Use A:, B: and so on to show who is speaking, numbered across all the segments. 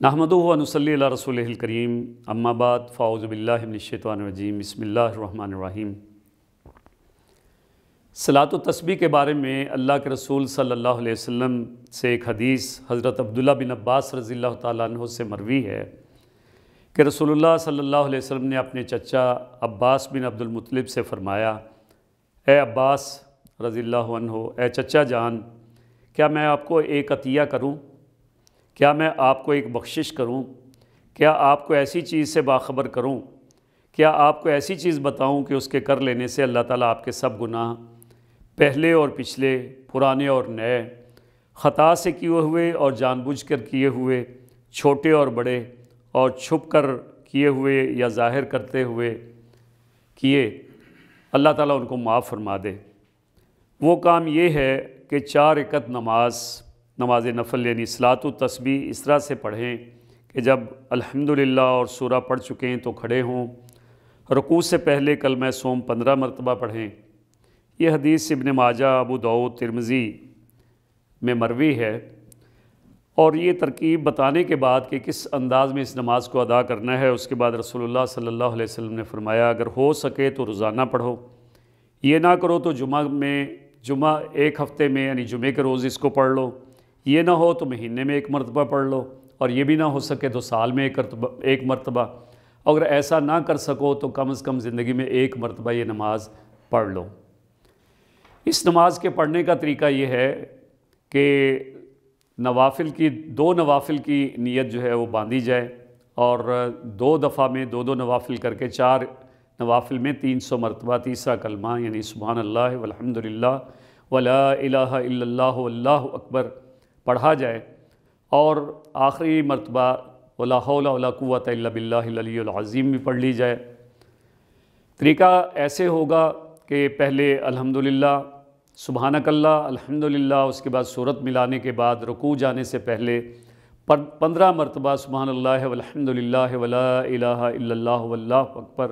A: نحمد ونسلی اللہ رسول الکریم اما بعد فاؤز باللہ من الشیطان الرجیم بسم اللہ الرحمن الرحیم صلاۃ و تسبیح کے بارے میں اللہ کے رسول صلی اللہ علیہ وسلم سے ایک حدیث حضرت عبداللہ بن عباس رضی اللہ تعالیٰ عنہ سے مروی ہے کہ رسول اللہ صلی اللہ علیہ وسلم نے اپنے چچا عباس بن عبد المطلب سے فرمایا، اے عباس رضی اللہ عنہ، اے چچا جان، کیا میں آپ کو ایک عطیہ کروں؟ کیا میں آپ کو ایک بخشش کروں؟ کیا آپ کو ایسی چیز سے باخبر کروں؟ کیا آپ کو ایسی چیز بتاؤں کہ اس کے کر لینے سے اللہ تعالیٰ آپ کے سب گناہ پہلے اور پچھلے، پرانے اور نئے، خطا سے کیے ہوئے اور جان بوجھ کر کیے ہوئے، چھوٹے اور بڑے، اور چھپ کر کیے ہوئے یا ظاہر کرتے ہوئے کیے؟ اللہ تعالیٰ ان کو معاف فرما دے۔ وہ کام یہ ہے کہ چار اکت نماز نماز نفل یعنی صلاۃ و تسبیح اس طرح سے پڑھیں کہ جب الحمدللہ اور سورہ پڑھ چکے ہیں تو کھڑے ہوں۔ رکوع سے پہلے کلمہ سوم پندرہ مرتبہ پڑھیں۔ یہ حدیث ابن ماجہ، ابو دعود ترمزی میں مروی ہے۔ اور یہ ترکیب بتانے کے بعد کہ کس انداز میں اس نماز کو ادا کرنا ہے، اس کے بعد رسول اللہ صلی اللہ علیہ وسلم نے فرمایا، اگر ہو سکے تو روزانہ پڑھو۔ یہ نہ کرو تو جمعہ میں، جمعہ ایک ہفتے میں یعنی جمعے کے روز اس کو پڑھ لو۔ یہ نہ ہو تو مہینے میں ایک مرتبہ پڑھ لو اور یہ بھی نہ ہو سکے تو سال میں ایک ایک مرتبہ۔ اگر ایسا نہ کر سکو تو کم از کم زندگی میں ایک مرتبہ یہ نماز پڑھ لو۔ اس نماز کے پڑھنے کا طریقہ یہ ہے کہ نوافل کی دو نوافل کی نیت جو ہے وہ باندھی جائے اور دو دفعہ میں دو دو نوافل کر کے چار نوافل میں تین سو مرتبہ تیسرا کلمہ یعنی سبحان اللہ والحمد للہ ولا الہ الا اللہ واللہ اکبر۔ پڑھا جائے۔ اور آخری مرتبہ ولا حول ولا قوت الا باللہ العلی العظیم بھی پڑھ لی جائے۔ طریقہ ایسے ہوگا کہ پہلے الحمدللہ، سبحانک اللہ، الحمدللہ، اس کے بعد صورت ملانے کے بعد رکوع جانے سے پہلے پندرہ مرتبہ سبحان اللہ والحمدللہ ولا الہ الا اللہ واللہ اکبر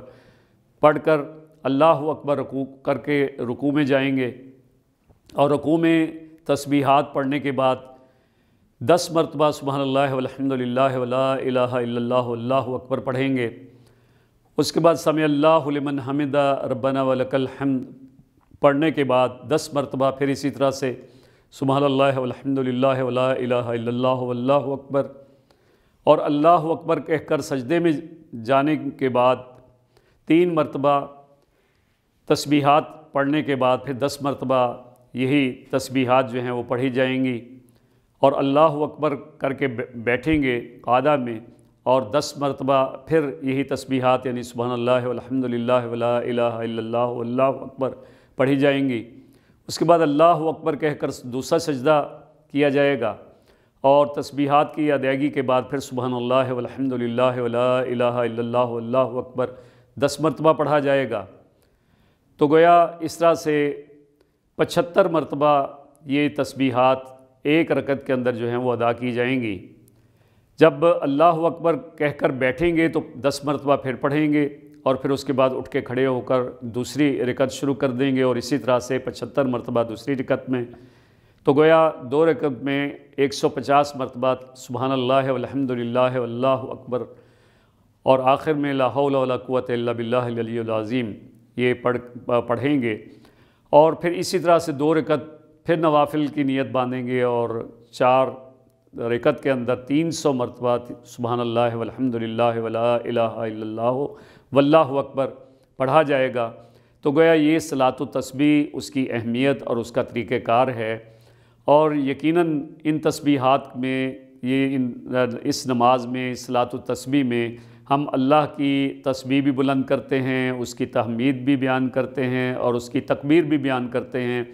A: پڑھ کر اللہ اکبر رکوع کر کے رکوع میں جائیں گے۔ اور رکوع میں تسبیحات پڑھنے کے بعد دس مرتبہ سبحان اللہ والحمد للہ ولا الہ الا اللہ اللہ اکبر پڑھیں گے۔ اس کے بعد سمع اللہ لمن حمدہ، ربنا ولک الحمد۔ پڑھنے کے بعد دس مرتبہ پھر اسی طرح سے سبحان اللہ والحمد للہ ولا الہ الا اللہ واللہ اکبر۔ اور اللہ اکبر کہہ کر سجدے میں جانے کے بعد تین مرتبہ تسبیحات پڑھنے کے بعد پھر دس مرتبہ یہی تسبیحات جو ہیں وہ پڑھی جائیں گی۔ اور اللہ اکبر کر کے بیٹھیں گے قعدہ میں اور دس مرتبہ پھر یہی تسبیحات یعنی سبحان اللہ والحمد للہ ولا الہ الا اللہ واللہ اکبر پڑھی جائیں گی۔ اس کے بعد اللہ اکبر کہہ کر دوسرا سجدہ کیا جائے گا اور تسبیحات کی ادائیگی کے بعد پھر سبحان اللہ والحمد للہ ولا الہ الا اللہ واللہ اکبر دس مرتبہ پڑھا جائے گا۔ تو گویا اس طرح سے پچھتر مرتبہ یہ تسبیحات ایک رکعت کے اندر جو ہیں وہ ادا کی جائیں گی۔ جب اللہ اکبر کہہ کر بیٹھیں گے تو دس مرتبہ پھر پڑھیں گے اور پھر اس کے بعد اٹھ کے کھڑے ہو کر دوسری رکعت شروع کر دیں گے اور اسی طرح سے پچھتر مرتبہ دوسری رکعت میں۔ تو گویا دو رکعت میں ایک سو پچاس مرتبہ سبحان اللہ والحمد للہ واللہ اکبر اور آخر میں لا حول ولا قوت الا باللہ العلی العظیم یہ پڑھ پڑھیں گے۔ اور پھر اسی طرح سے دو رکعت پھر نوافل کی نیت باندھیں گے اور چار رکعت کے اندر تین سو مرتبہ سبحان اللہ والحمد للہ ولا الہ الا اللہ واللہ اکبر پڑھا جائے گا۔ تو گویا یہ صلاۃ و تسبیح اس کی اہمیت اور اس کا طریقہ کار ہے۔ اور یقیناً ان تسبیحات میں یہ ان، اس نماز میں صلاۃ و تسبیح میں ہم اللہ کی تسبیح بھی بلند کرتے ہیں، اس کی تحمید بھی بیان کرتے ہیں اور اس کی تکبیر بھی بیان کرتے ہیں۔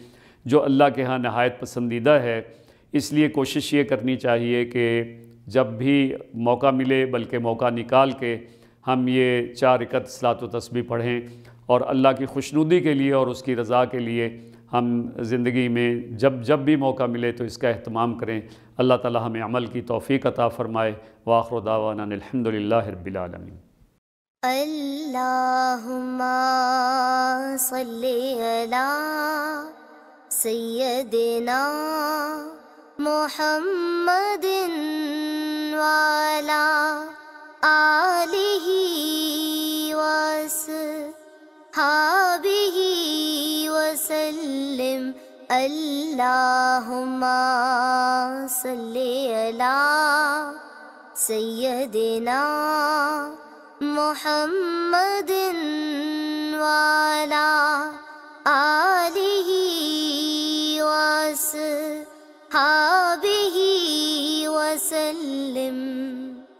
A: جو اللہ کے ہاں نہایت پسندیدہ ہے، اس لیے کوشش یہ کرنی چاہیے کہ جب بھی موقع ملے، بلکہ موقع نکال کے ہم یہ چار اکت صلاۃ و تسبیح پڑھیں اور اللہ کی خوشنودی کے لیے اور اس کی رضا کے لیے ہم زندگی میں جب جب بھی موقع ملے تو اس کا اہتمام کریں۔ اللہ تعالی ہمیں عمل کی توفیق عطا فرمائے۔ واخر دعوانا الحمد للہ رب العالمین۔
B: اللہم صلی علی سيدنا محمد وعلى آله وصحابه وسلم. اللهم صل على سيدنا محمد